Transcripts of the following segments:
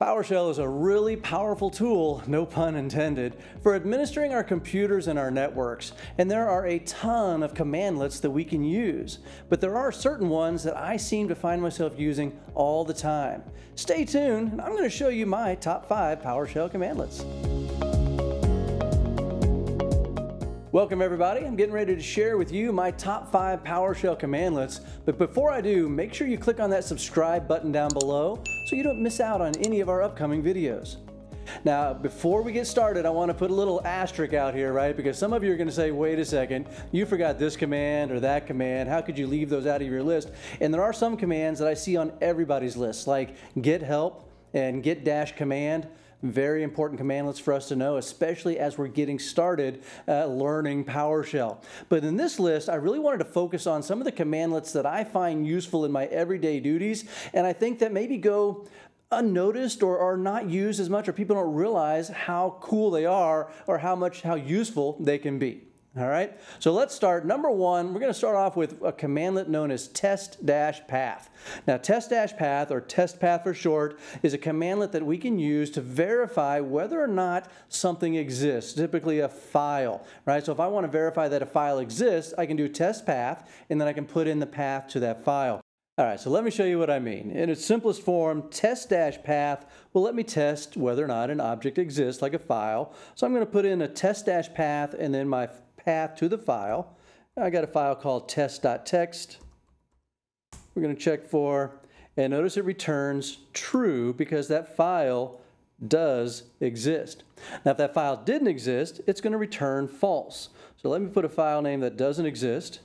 PowerShell is a really powerful tool, no pun intended, for administering our computers and our networks. And there are a ton of commandlets that we can use. But there are certain ones that I seem to find myself using all the time. Stay tuned, and I'm going to show you my top five PowerShell commandlets. Welcome everybody. I'm getting ready to share with you my top five PowerShell commandlets. But before I do, make sure you click on that subscribe button down below so you don't miss out on any of our upcoming videos. Now, before we get started, I want to put a little asterisk out here, right? Because some of you are going to say, wait a second, you forgot this command or that command. How could you leave those out of your list? And there are some commands that I see on everybody's list, like get help and get dash command. Very important commandlets for us to know, especially as we're getting started uh, learning PowerShell. But in this list, I really wanted to focus on some of the commandlets that I find useful in my everyday duties, and I think that maybe go unnoticed or are not used as much or people don't realize how cool they are or how much how useful they can be. All right, so let's start. Number one, we're going to start off with a commandlet known as test-path. Now, test-path, or test path for short, is a commandlet that we can use to verify whether or not something exists, typically a file, right? So if I want to verify that a file exists, I can do test path, and then I can put in the path to that file. All right, so let me show you what I mean. In its simplest form, test-path will let me test whether or not an object exists, like a file. So I'm going to put in a test-path and then my path to the file. I got a file called test.txt. We're going to check for, and notice it returns true because that file does exist. Now, if that file didn't exist, it's going to return false. So let me put a file name that doesn't exist,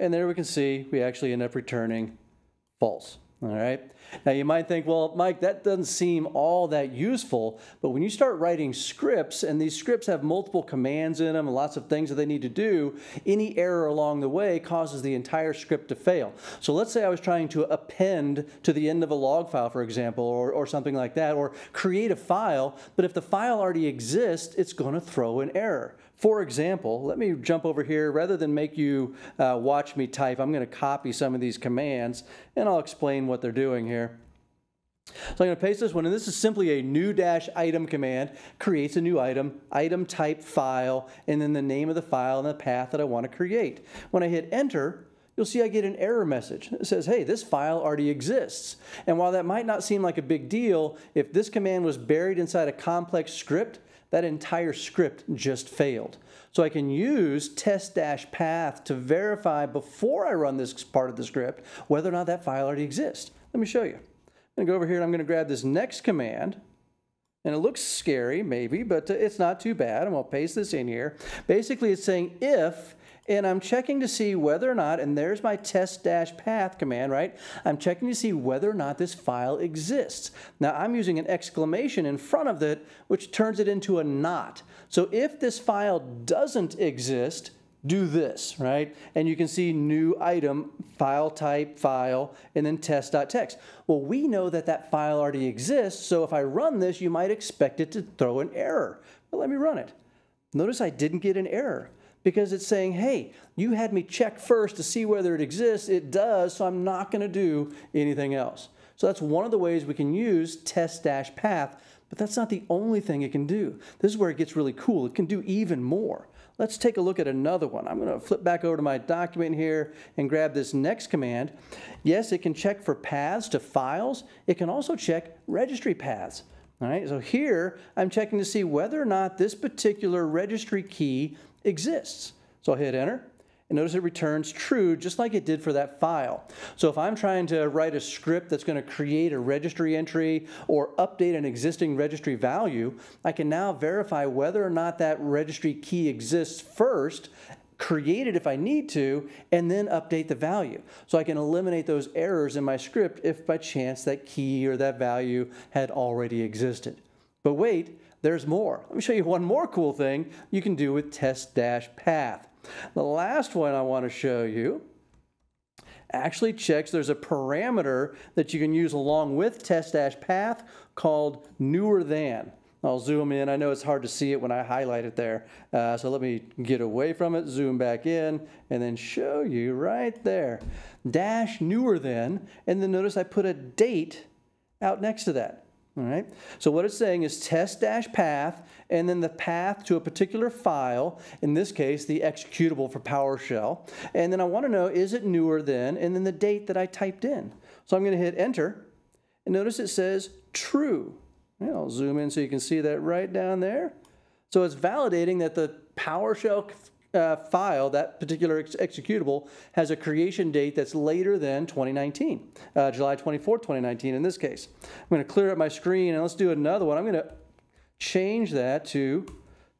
and there we can see we actually end up returning false. All right. Now you might think, well, Mike, that doesn't seem all that useful. But when you start writing scripts, and these scripts have multiple commands in them and lots of things that they need to do, any error along the way causes the entire script to fail. So let's say I was trying to append to the end of a log file, for example, or, or something like that, or create a file, but if the file already exists, it's going to throw an error. For example, let me jump over here. Rather than make you uh, watch me type, I'm going to copy some of these commands, and I'll explain what they're doing here. So I'm going to paste this one, and this is simply a new dash item command, creates a new item, item type file, and then the name of the file and the path that I want to create. When I hit enter, you'll see I get an error message. It says, hey, this file already exists. And while that might not seem like a big deal, if this command was buried inside a complex script, that entire script just failed. So I can use test-path to verify before I run this part of the script whether or not that file already exists. Let me show you. I'm going to go over here and I'm going to grab this next command. And it looks scary, maybe, but uh, it's not too bad. I'm going to paste this in here. Basically, it's saying if and I'm checking to see whether or not, and there's my test dash path command, right? I'm checking to see whether or not this file exists. Now I'm using an exclamation in front of it, which turns it into a not. So if this file doesn't exist, do this, right? And you can see new item, file type, file, and then test.txt. Well, we know that that file already exists, so if I run this, you might expect it to throw an error. But let me run it. Notice I didn't get an error because it's saying, hey, you had me check first to see whether it exists. It does, so I'm not going to do anything else. So that's one of the ways we can use test-path, but that's not the only thing it can do. This is where it gets really cool. It can do even more. Let's take a look at another one. I'm going to flip back over to my document here and grab this next command. Yes, it can check for paths to files. It can also check registry paths. All right, so here I'm checking to see whether or not this particular registry key exists. So I'll hit enter. And notice it returns true just like it did for that file. So if I'm trying to write a script that's going to create a registry entry or update an existing registry value, I can now verify whether or not that registry key exists first create it if I need to, and then update the value. So I can eliminate those errors in my script if by chance that key or that value had already existed. But wait, there's more. Let me show you one more cool thing you can do with test-path. The last one I want to show you actually checks there's a parameter that you can use along with test-path called newer than. I'll zoom in. I know it's hard to see it when I highlight it there. Uh, so let me get away from it, zoom back in, and then show you right there. Dash newer than, and then notice I put a date out next to that. All right. So what it's saying is test dash path and then the path to a particular file, in this case, the executable for PowerShell. And then I want to know, is it newer than, and then the date that I typed in. So I'm going to hit enter and notice it says true. I'll zoom in so you can see that right down there. So it's validating that the PowerShell uh, file, that particular ex executable, has a creation date that's later than 2019, uh, July 24, 2019 in this case. I'm going to clear up my screen and let's do another one. I'm going to change that to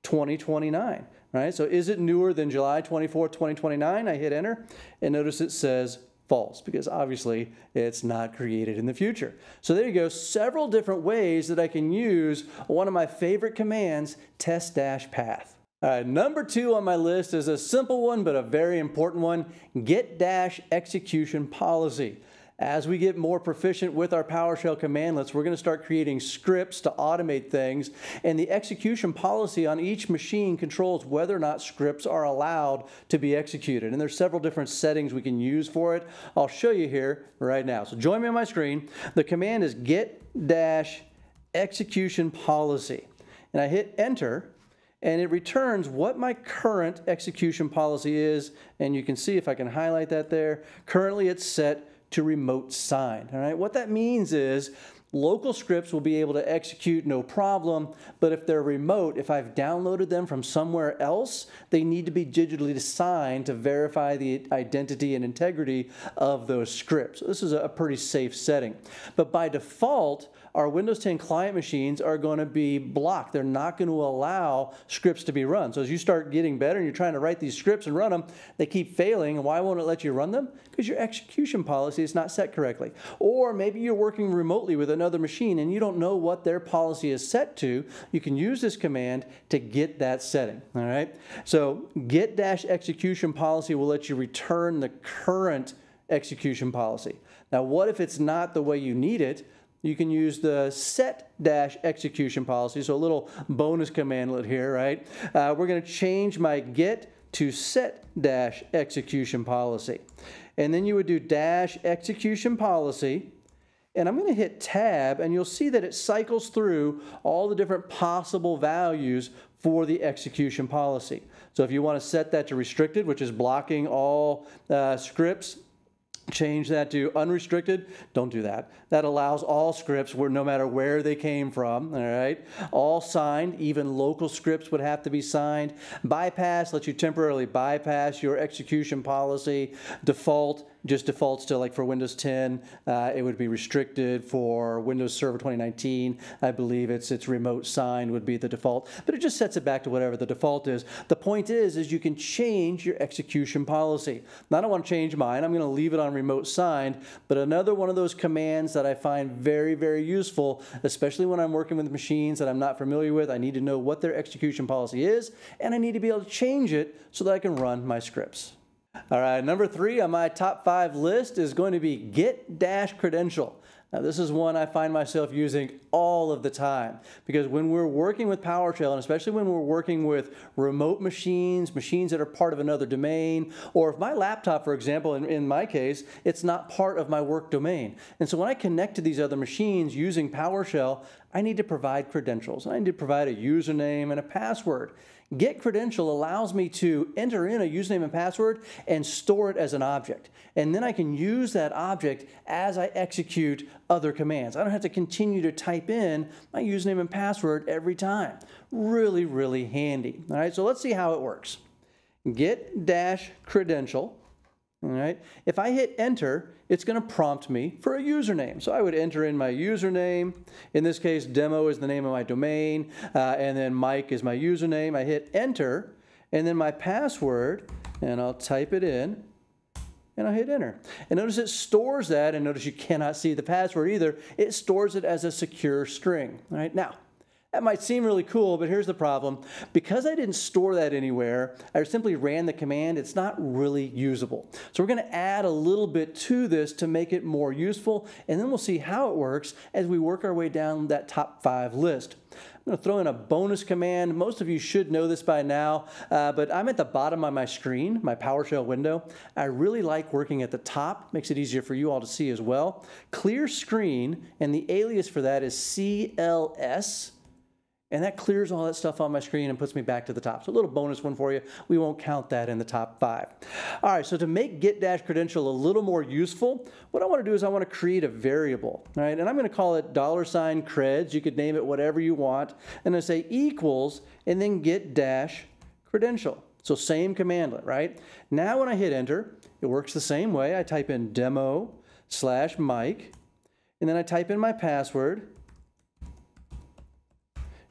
2029. Right, so is it newer than July 24, 2029? I hit enter and notice it says false because obviously it's not created in the future. So there you go, several different ways that I can use one of my favorite commands, test-path. Right, number two on my list is a simple one, but a very important one, get dash execution policy. As we get more proficient with our PowerShell commandlets, we're going to start creating scripts to automate things, and the execution policy on each machine controls whether or not scripts are allowed to be executed. And there's several different settings we can use for it. I'll show you here right now. So join me on my screen. The command is get dash execution policy. And I hit enter, and it returns what my current execution policy is. And you can see if I can highlight that there. Currently it's set to remote signed. All right, what that means is Local scripts will be able to execute no problem, but if they're remote, if I've downloaded them from somewhere else, they need to be digitally signed to verify the identity and integrity of those scripts. So this is a pretty safe setting. But by default, our Windows 10 client machines are going to be blocked. They're not going to allow scripts to be run. So as you start getting better and you're trying to write these scripts and run them, they keep failing. And why won't it let you run them? Because your execution policy is not set correctly. Or maybe you're working remotely with another machine and you don't know what their policy is set to, you can use this command to get that setting. All right. So get dash execution policy will let you return the current execution policy. Now, what if it's not the way you need it? You can use the set dash execution policy. So a little bonus commandlet here, right? Uh, we're going to change my get to set dash execution policy. And then you would do dash execution policy and I'm going to hit tab and you'll see that it cycles through all the different possible values for the execution policy. So if you want to set that to restricted, which is blocking all uh, scripts, change that to unrestricted don't do that. That allows all scripts where no matter where they came from all right all signed even local scripts would have to be signed. Bypass lets you temporarily bypass your execution policy default just defaults to like for Windows 10, uh, it would be restricted. For Windows Server 2019, I believe it's it's remote signed would be the default, but it just sets it back to whatever the default is. The point is, is you can change your execution policy. Now I don't want to change mine. I'm going to leave it on remote signed, but another one of those commands that I find very, very useful, especially when I'm working with machines that I'm not familiar with. I need to know what their execution policy is, and I need to be able to change it so that I can run my scripts. All right, number three on my top five list is going to be Get Dash Credential. Now, this is one I find myself using all of the time because when we're working with PowerShell, and especially when we're working with remote machines, machines that are part of another domain, or if my laptop, for example, in, in my case, it's not part of my work domain. And so when I connect to these other machines using PowerShell, I need to provide credentials. I need to provide a username and a password. Get credential allows me to enter in a username and password and store it as an object. And then I can use that object as I execute other commands. I don't have to continue to type in my username and password every time. Really, really handy. All right, so let's see how it works. Get dash credential all right. If I hit enter, it's going to prompt me for a username. So I would enter in my username. In this case, demo is the name of my domain, uh, and then Mike is my username. I hit enter, and then my password, and I'll type it in, and I hit enter. And notice it stores that, and notice you cannot see the password either. It stores it as a secure string. All right. Now, That might seem really cool, but here's the problem. Because I didn't store that anywhere, I simply ran the command, it's not really usable. So we're gonna add a little bit to this to make it more useful, and then we'll see how it works as we work our way down that top five list. I'm going to throw in a bonus command. Most of you should know this by now, uh, but I'm at the bottom of my screen, my PowerShell window. I really like working at the top. Makes it easier for you all to see as well. Clear screen, and the alias for that is CLS and that clears all that stuff on my screen and puts me back to the top. So a little bonus one for you. We won't count that in the top five. All right, so to make get dash credential a little more useful, what I want to do is I want to create a variable, all right? And I'm going to call it dollar sign creds. You could name it whatever you want. And I say equals and then get dash credential. So same commandlet, right? Now when I hit enter, it works the same way. I type in demo slash Mike, and then I type in my password,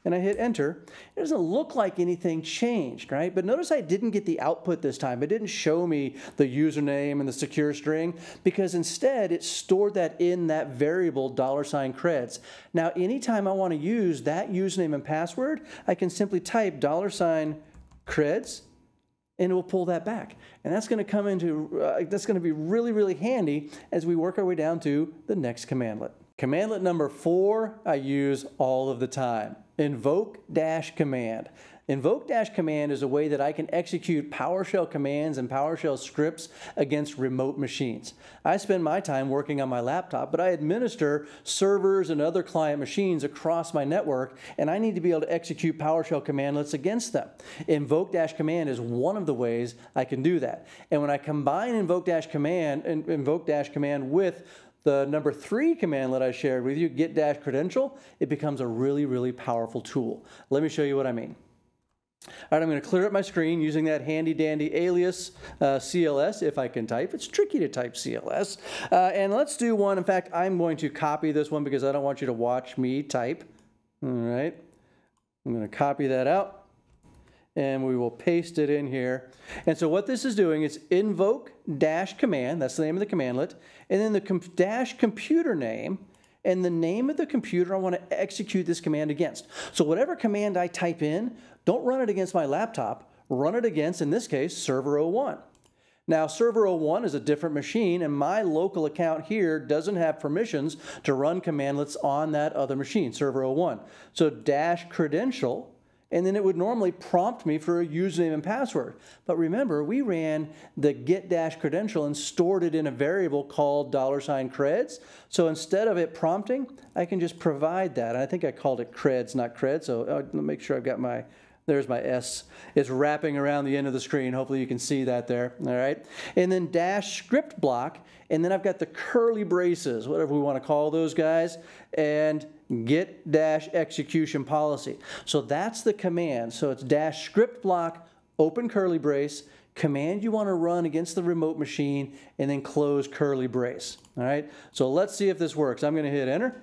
and I hit enter, it doesn't look like anything changed, right? But notice I didn't get the output this time. It didn't show me the username and the secure string because instead it stored that in that variable dollar sign creds. Now, anytime I want to use that username and password, I can simply type dollar sign creds and it will pull that back. And that's going to come into, uh, that's going to be really, really handy as we work our way down to the next commandlet. Commandlet number four, I use all of the time. Invoke dash command. Invoke dash command is a way that I can execute PowerShell commands and PowerShell scripts against remote machines. I spend my time working on my laptop, but I administer servers and other client machines across my network, and I need to be able to execute PowerShell commandlets against them. Invoke dash command is one of the ways I can do that. And when I combine invoke dash command and invoke dash command with the number three commandlet I shared with you, get dash credential, it becomes a really, really powerful tool. Let me show you what I mean. All right, I'm going to clear up my screen using that handy dandy alias uh, CLS if I can type. It's tricky to type CLS. Uh, and let's do one. In fact, I'm going to copy this one because I don't want you to watch me type. All right. I'm going to copy that out and we will paste it in here. And so what this is doing is invoke dash command, that's the name of the commandlet, and then the dash computer name, and the name of the computer I want to execute this command against. So whatever command I type in, don't run it against my laptop, run it against, in this case, server 01. Now, server 01 is a different machine, and my local account here doesn't have permissions to run commandlets on that other machine, server 01. So dash credential and then it would normally prompt me for a username and password. But remember, we ran the get dash credential and stored it in a variable called dollar sign creds. So instead of it prompting, I can just provide that. And I think I called it creds, not cred. So uh, let me make sure I've got my there's my S. It's wrapping around the end of the screen. Hopefully you can see that there. All right. And then dash script block. And then I've got the curly braces, whatever we want to call those guys, and get dash execution policy. So that's the command. So it's dash script block, open curly brace, command you want to run against the remote machine, and then close curly brace. All right. So let's see if this works. I'm going to hit enter.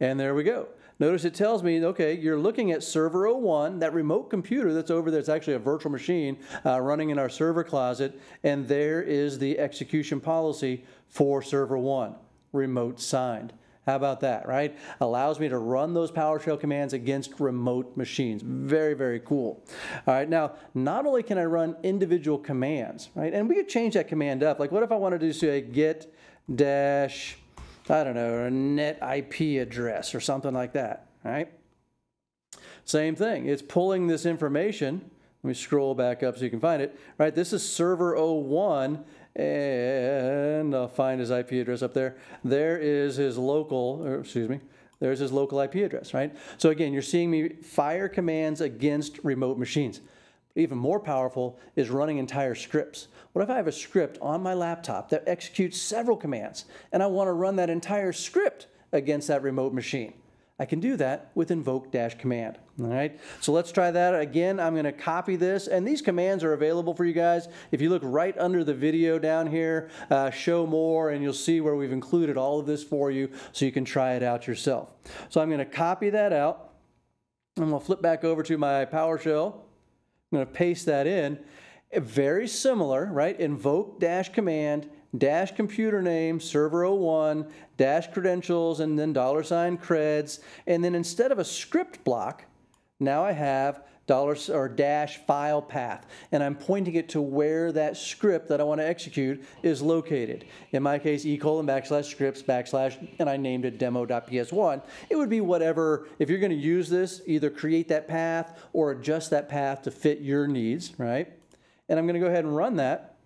And there we go. Notice it tells me, okay, you're looking at server 01, that remote computer that's over there. It's actually a virtual machine uh, running in our server closet, and there is the execution policy for server 1, remote signed. How about that, right? Allows me to run those PowerShell commands against remote machines. Very, very cool. All right, now, not only can I run individual commands, right? And we could change that command up. Like what if I wanted to say get dash I don't know, a net IP address or something like that, right? Same thing, it's pulling this information. Let me scroll back up so you can find it, right? This is server 01 and I'll find his IP address up there. There is his local, or excuse me, there's his local IP address, right? So again, you're seeing me fire commands against remote machines. Even more powerful is running entire scripts. What if I have a script on my laptop that executes several commands and I want to run that entire script against that remote machine? I can do that with invoke dash command. All right, so let's try that again. I'm going to copy this, and these commands are available for you guys. If you look right under the video down here, uh, show more, and you'll see where we've included all of this for you so you can try it out yourself. So I'm going to copy that out. I'm going to flip back over to my PowerShell. I'm going to paste that in. Very similar, right? Invoke dash command, dash computer name, server 01, dash credentials, and then dollar sign creds. And then instead of a script block, now I have dollar or dash file path and I'm pointing it to where that script that I want to execute is located. In my case, e colon backslash scripts backslash and I named it demo.ps1. It would be whatever, if you're going to use this, either create that path or adjust that path to fit your needs, right? And I'm going to go ahead and run that.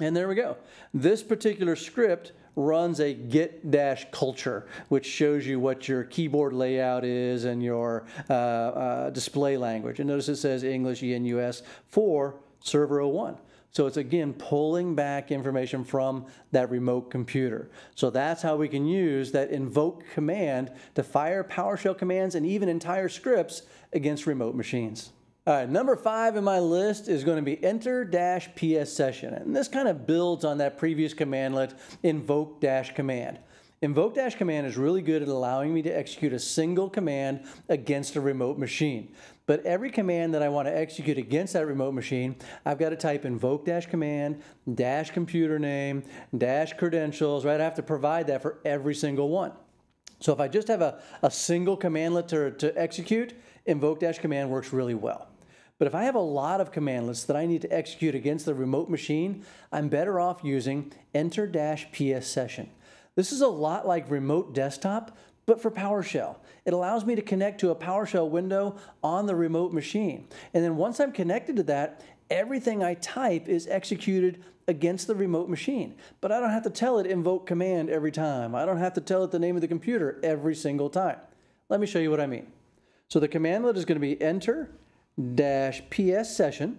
And there we go. This particular script runs a get dash culture, which shows you what your keyboard layout is and your uh, uh, display language. And notice it says English ENUS for server 01. So it's again pulling back information from that remote computer. So that's how we can use that invoke command to fire PowerShell commands and even entire scripts against remote machines. All right, number five in my list is going to be enter dash ps session. And this kind of builds on that previous commandlet, invoke dash command. Invoke dash command is really good at allowing me to execute a single command against a remote machine. But every command that I want to execute against that remote machine, I've got to type invoke dash command, dash computer name, dash credentials, right? I have to provide that for every single one. So if I just have a, a single commandlet to, to execute, invoke dash command works really well. But if I have a lot of commandlets that I need to execute against the remote machine, I'm better off using enter-ps session. This is a lot like remote desktop, but for PowerShell. It allows me to connect to a PowerShell window on the remote machine. And then once I'm connected to that, everything I type is executed against the remote machine. But I don't have to tell it invoke command every time. I don't have to tell it the name of the computer every single time. Let me show you what I mean. So the commandlet is going to be enter dash PS session,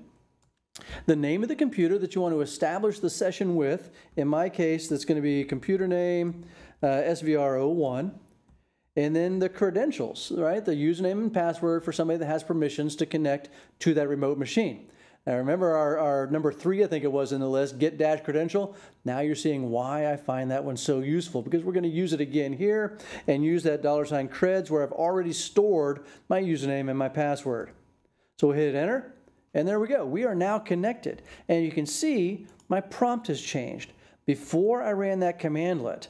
the name of the computer that you want to establish the session with. In my case, that's going to be computer name uh, SVR01. And then the credentials, right? The username and password for somebody that has permissions to connect to that remote machine. Now remember our, our number three, I think it was in the list, get dash credential. Now you're seeing why I find that one so useful because we're going to use it again here and use that dollar sign creds where I've already stored my username and my password. So we'll hit enter, and there we go. We are now connected. And you can see my prompt has changed. Before I ran that commandlet,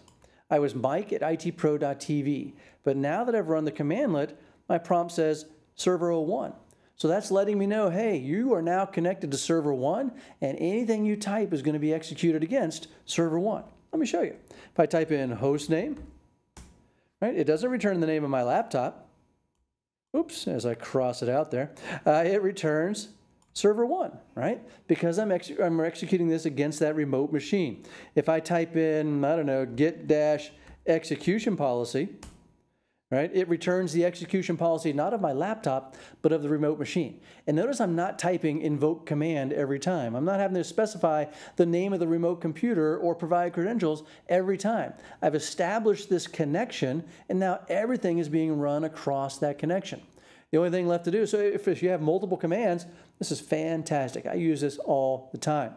I was Mike at itpro.tv. But now that I've run the commandlet, my prompt says server 01. So that's letting me know, hey, you are now connected to server 1, and anything you type is going to be executed against server 1. Let me show you. If I type in host name, right, it doesn't return the name of my laptop oops, as I cross it out there, uh, it returns server one, right? Because I'm, ex I'm executing this against that remote machine. If I type in, I don't know, get dash execution policy, right? It returns the execution policy not of my laptop, but of the remote machine. And notice I'm not typing invoke command every time. I'm not having to specify the name of the remote computer or provide credentials every time. I've established this connection, and now everything is being run across that connection. The only thing left to do, so if, if you have multiple commands, this is fantastic. I use this all the time.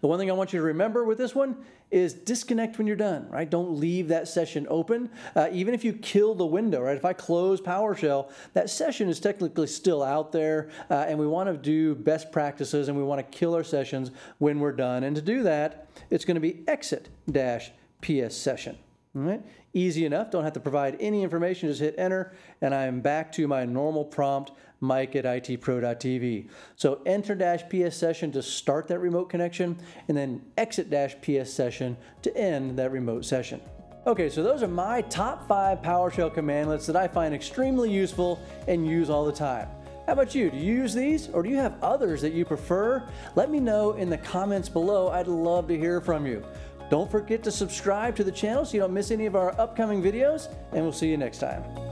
The one thing I want you to remember with this one is disconnect when you're done, right? Don't leave that session open. Uh, even if you kill the window, right? If I close PowerShell, that session is technically still out there, uh, and we want to do best practices and we want to kill our sessions when we're done. And to do that, it's going to be exit dash PS session. Right, easy enough. Don't have to provide any information. Just hit enter, and I'm back to my normal prompt, Mike at itpro.tv. So enter dash PS session to start that remote connection, and then exit dash PS session to end that remote session. Okay, so those are my top five PowerShell commandlets that I find extremely useful and use all the time. How about you? Do you use these or do you have others that you prefer? Let me know in the comments below. I'd love to hear from you. Don't forget to subscribe to the channel so you don't miss any of our upcoming videos, and we'll see you next time.